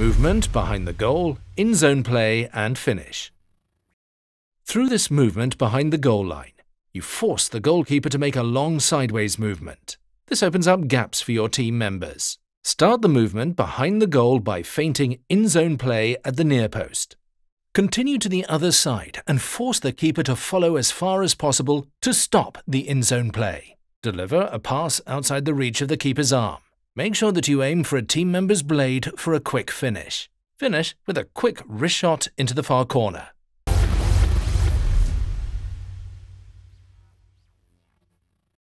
movement behind the goal, in zone play, and finish. Through this movement behind the goal line, you force the goalkeeper to make a long sideways movement. This opens up gaps for your team members. Start the movement behind the goal by feinting in zone play at the near post. Continue to the other side and force the keeper to follow as far as possible to stop the in zone play. Deliver a pass outside the reach of the keeper's arm. Make sure that you aim for a team member's blade for a quick finish. Finish with a quick wrist shot into the far corner.